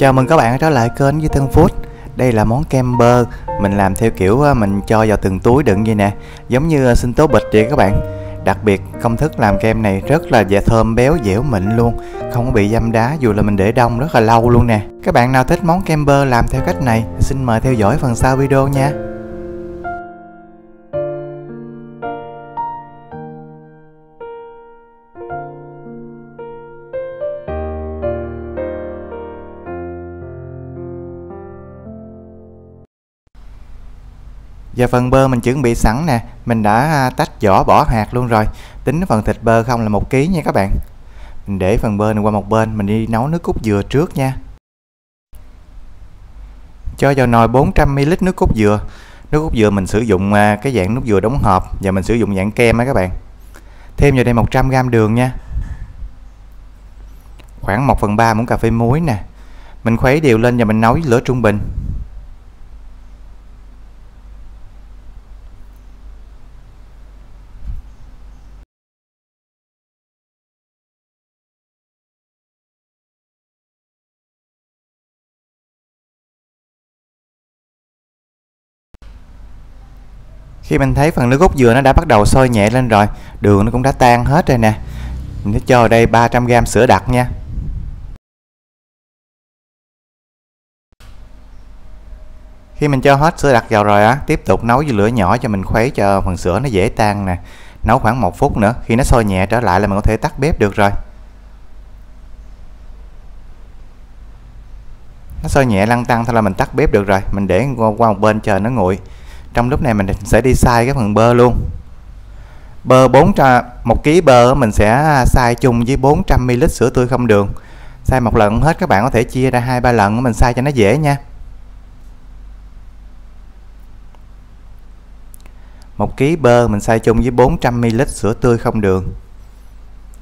Chào mừng các bạn trở lại kênh với Tân Food. Đây là món kem bơ. Mình làm theo kiểu à, mình cho vào từng túi đựng vậy nè. Giống như à, sinh tố bịch vậy các bạn. Đặc biệt, công thức làm kem này rất là dạ thơm, béo, dẻo, mịn luôn. Không có bị dăm đá, dù là mình để đông rất là lâu luôn nè. Các bạn nào thích món kem bơ làm theo cách này, Xin mời theo dõi phần sau video nha. Và phần bơ mình chuẩn bị sẵn nè. Mình đã à, tách vỏ bỏ hạt luôn rồi. Tính phần thịt bơ không là một ký nha các bạn. Mình để phần bơ này qua một bên, Mình đi nấu nước cốt dừa trước nha. Cho vào nồi 400ml nước cốt dừa. Nước cốt dừa mình sử dụng à, cái dạng nước dừa đóng hộp Và mình sử dụng dạng kem á các bạn. Thêm vào đây 100g đường nha. Khoảng 1 phần 3 muỗng cà phê muối nè. Mình khuấy đều lên và mình nấu với lửa trung bình. Khi mình thấy phần nước cốt dừa nó đã bắt đầu sôi nhẹ lên rồi, Đường nó cũng đã tan hết rồi nè. Mình sẽ cho ở đây 300g sữa đặc nha. Khi mình cho hết sữa đặc vào rồi á, Tiếp tục nấu với lửa nhỏ cho mình khuấy cho phần sữa nó dễ tan nè. Nấu khoảng 1 phút nữa, Khi nó sôi nhẹ trở lại là mình có thể tắt bếp được rồi. Nó sôi nhẹ lăn tăng thôi là mình tắt bếp được rồi, Mình để qua một bên chờ nó nguội trong lúc này mình sẽ đi xay cái phần bơ luôn. Bơ 400 một ký bơ mình sẽ xay chung với 400 ml sữa tươi không đường. Xay một lần hết, các bạn có thể chia ra hai, ba lần mình xay cho nó dễ nha. Một ký bơ mình xay chung với 400 ml sữa tươi không đường.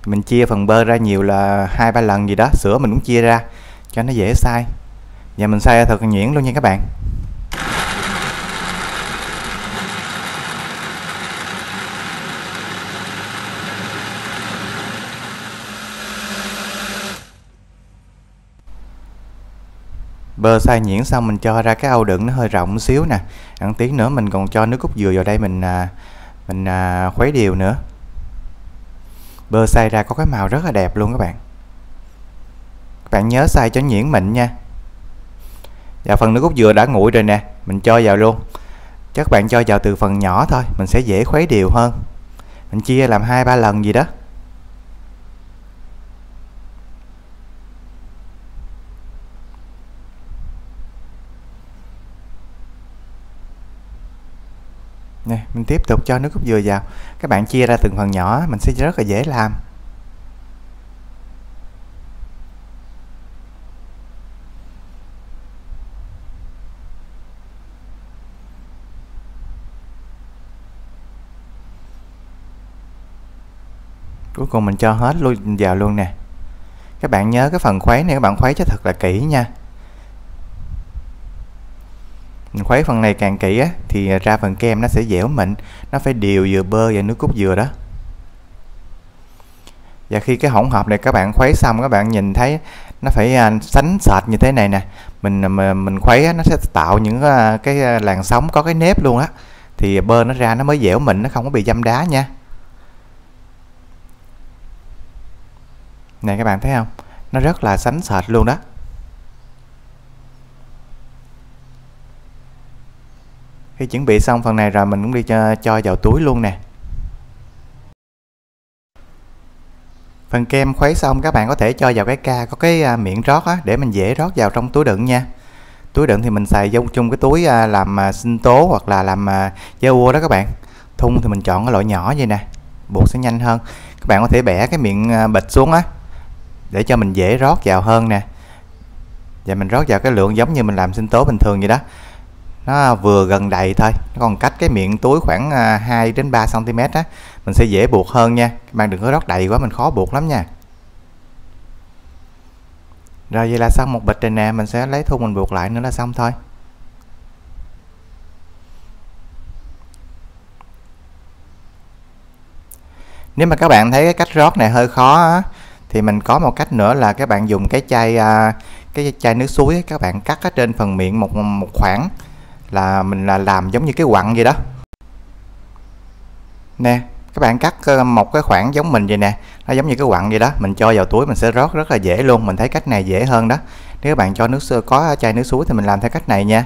Mình chia phần bơ ra nhiều là hai, ba lần gì đó, sữa mình cũng chia ra, cho nó dễ xay và mình xay thật nhuyễn luôn nha các bạn. Bơ xay nhuyễn xong mình cho ra cái âu đựng nó hơi rộng một xíu nè. Ăn tí nữa mình còn cho nước cốt dừa vào đây mình à, mình à, khuấy đều nữa. Bơ xay ra có cái màu rất là đẹp luôn các bạn. Các bạn nhớ xay cho nhuyễn mịn nha. Và phần nước cốt dừa đã nguội rồi nè mình cho vào luôn. Các bạn cho vào từ phần nhỏ thôi mình sẽ dễ khuấy đều hơn. Mình chia làm hai ba lần gì đó. Nè, mình tiếp tục cho nước cốt dừa vào. Các bạn chia ra từng phần nhỏ, mình sẽ rất là dễ làm. Cuối cùng mình cho hết luôn vào luôn nè. Các bạn nhớ cái phần khuấy này, các bạn khuấy cho thật là kỹ nha mình khuấy phần này càng kỹ á, thì ra phần kem nó sẽ dẻo mịn nó phải đều vừa bơ và nước cốt dừa đó. Và khi cái hỗn hợp này các bạn khuấy xong các bạn nhìn thấy nó phải à, sánh sệt như thế này nè. Mình à, mình khuấy nó sẽ tạo những à, cái làn sóng có cái nếp luôn á. Thì bơ nó ra nó mới dẻo mịn nó không có bị dăm đá nha. Này các bạn thấy không? Nó rất là sánh sệt luôn đó. Khi chuẩn bị xong phần này rồi mình cũng đi cho, cho vào túi luôn nè. Phần kem khuấy xong các bạn có thể cho vào cái ca có cái à, miệng rót á để mình dễ rót vào trong túi đựng nha. Túi đựng thì mình xài vô chung cái túi à, làm à, sinh tố hoặc là làm à, da ua đó các bạn. Thun thì mình chọn cái loại nhỏ vậy nè buộc sẽ nhanh hơn. Các bạn có thể bẻ cái miệng à, bịch xuống á để cho mình dễ rót vào hơn nè. Và mình rót vào cái lượng giống như mình làm sinh tố bình thường vậy đó nó vừa gần đầy thôi. Nó còn cách cái miệng túi khoảng à, 2 đến 3 cm á. Mình sẽ dễ buộc hơn nha. Các bạn đừng có rót đầy quá mình khó buộc lắm nha. Rồi vậy là xong một bịch rồi nè. Mình sẽ lấy thun mình buộc lại nữa là xong thôi. Nếu mà các bạn thấy cái cách rót này hơi khó á, thì mình có một cách nữa là các bạn dùng cái chai à, cái chai nước suối các bạn cắt ở trên phần miệng một một khoảng là mình là làm giống như cái quặng vậy đó. Nè, các bạn cắt ờ, một cái khoảng giống mình vậy nè, nó giống như cái quặng vậy đó, mình cho vào túi mình sẽ rót rất là dễ luôn, mình thấy cách này dễ hơn đó. Nếu các bạn cho nước sơ có chai nước suối thì mình làm theo cách này nha.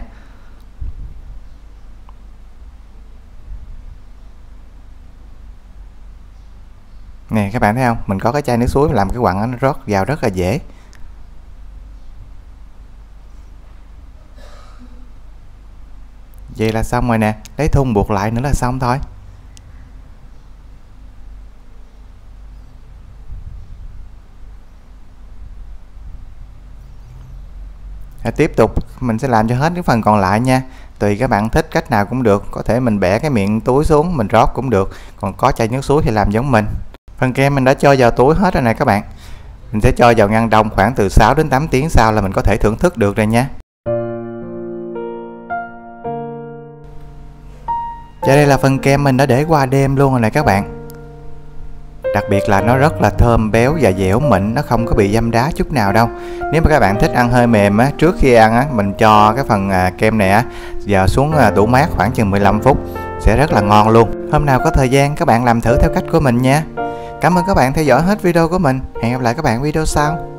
Nè, các bạn thấy không? Mình có cái chai nước suối làm cái quặng nó rót vào rất là dễ. Vậy là xong rồi nè. Lấy thun buộc lại nữa là xong thôi. À, tiếp tục. Mình sẽ làm cho hết cái phần còn lại nha. Tùy các bạn thích cách nào cũng được. Có thể mình bẻ cái miệng túi xuống mình rót cũng được. Còn có chai nước suối thì làm giống mình. Phần kem mình đã cho vào túi hết rồi này các bạn. Mình sẽ cho vào ngăn đông khoảng từ 6 đến 8 tiếng sau là mình có thể thưởng thức được rồi nha. Và đây là phần kem mình đã để qua đêm luôn rồi này các bạn. Đặc biệt là nó rất là thơm, béo và dẻo mịn, Nó không có bị dăm đá chút nào đâu. Nếu mà các bạn thích ăn hơi mềm á, Trước khi ăn á, Mình cho cái phần à, kem này á, Giờ xuống à, tủ mát khoảng chừng 15 phút, Sẽ rất là ngon luôn. Hôm nào có thời gian, các bạn làm thử theo cách của mình nha. Cảm ơn các bạn theo dõi hết video của mình. Hẹn gặp lại các bạn video sau.